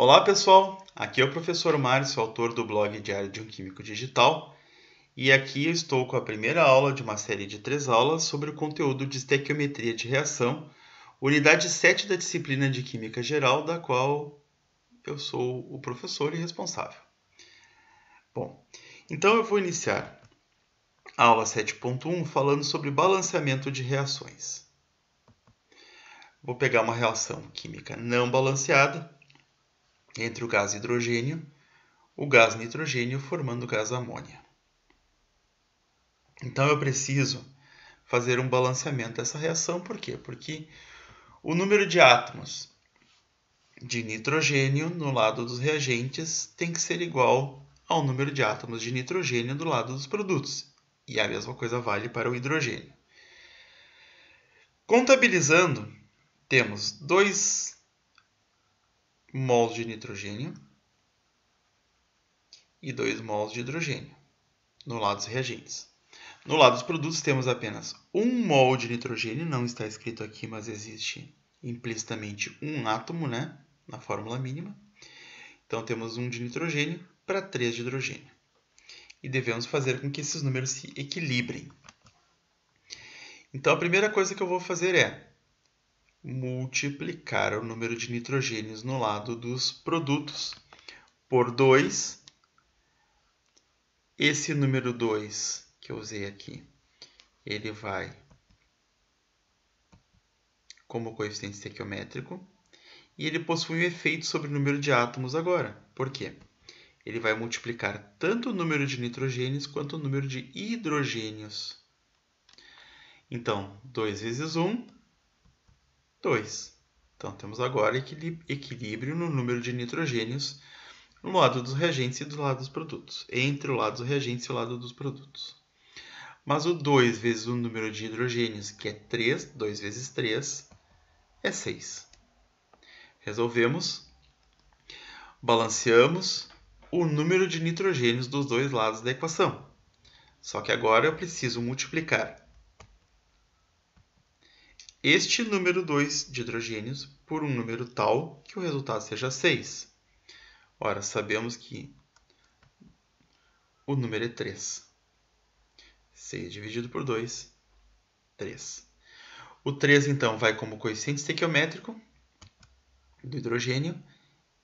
Olá pessoal, aqui é o professor Márcio, autor do blog Diário de um Químico Digital, e aqui eu estou com a primeira aula de uma série de três aulas sobre o conteúdo de estequiometria de reação, unidade 7 da disciplina de Química Geral, da qual eu sou o professor e responsável. Bom, então eu vou iniciar a aula 7.1 falando sobre balanceamento de reações. Vou pegar uma reação química não balanceada entre o gás hidrogênio, o gás nitrogênio formando o gás amônia. Então eu preciso fazer um balanceamento dessa reação, por quê? Porque o número de átomos de nitrogênio no lado dos reagentes tem que ser igual ao número de átomos de nitrogênio do lado dos produtos. E a mesma coisa vale para o hidrogênio. Contabilizando, temos 2 mols de nitrogênio e 2 mols de hidrogênio no lado dos reagentes. No lado dos produtos temos apenas 1 mol de nitrogênio, não está escrito aqui, mas existe implicitamente um átomo né, na fórmula mínima. Então temos 1 de nitrogênio para 3 de hidrogênio. E devemos fazer com que esses números se equilibrem. Então a primeira coisa que eu vou fazer é multiplicar o número de nitrogênios no lado dos produtos por 2. Esse número 2 que eu usei aqui, ele vai como coeficiente estequiométrico e ele possui um efeito sobre o número de átomos agora. Por quê? Ele vai multiplicar tanto o número de nitrogênios quanto o número de hidrogênios. Então, 2 vezes 1 2. Então, temos agora equilíbrio no número de nitrogênios no lado dos reagentes e do lado dos produtos, entre o lado dos reagentes e o lado dos produtos. Mas o 2 vezes o número de hidrogênios, que é 3, 2 vezes 3, é 6. Resolvemos, balanceamos o número de nitrogênios dos dois lados da equação. Só que agora eu preciso multiplicar este número 2 de hidrogênios por um número tal que o resultado seja 6. Ora, sabemos que o número é 3. 6 dividido por 2, 3. O 3, então, vai como coeficiente estequiométrico do hidrogênio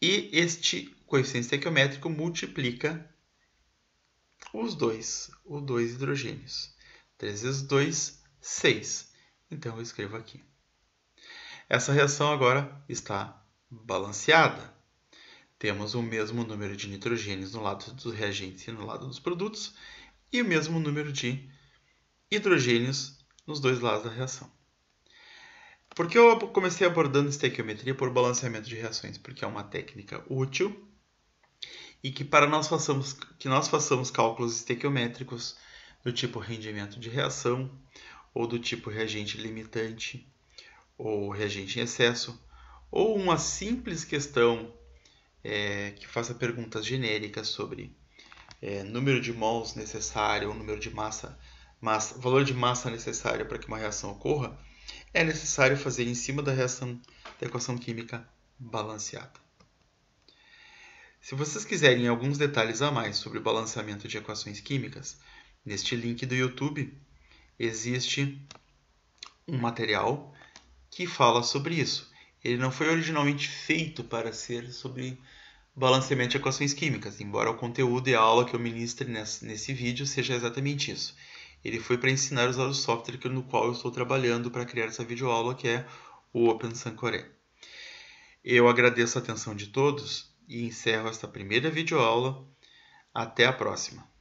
e este coeficiente estequiométrico multiplica os dois, os dois hidrogênios. 3 vezes 2, 6. Então eu escrevo aqui. Essa reação agora está balanceada. Temos o mesmo número de nitrogênios no lado dos reagentes e no lado dos produtos e o mesmo número de hidrogênios nos dois lados da reação. Por que eu comecei abordando estequiometria por balanceamento de reações? Porque é uma técnica útil e que para nós façamos, que nós façamos cálculos estequiométricos do tipo rendimento de reação ou do tipo reagente limitante ou reagente em excesso, ou uma simples questão é, que faça perguntas genéricas sobre é, número de mols necessário ou número de massa, massa, valor de massa necessário para que uma reação ocorra, é necessário fazer em cima da reação da equação química balanceada. Se vocês quiserem alguns detalhes a mais sobre o balanceamento de equações químicas, neste link do YouTube existe um material que fala sobre isso. Ele não foi originalmente feito para ser sobre balanceamento de equações químicas, embora o conteúdo e a aula que eu ministre nesse, nesse vídeo seja exatamente isso. Ele foi para ensinar a usar o software no qual eu estou trabalhando para criar essa videoaula, que é o OpenSancoré. Eu agradeço a atenção de todos e encerro esta primeira videoaula. Até a próxima!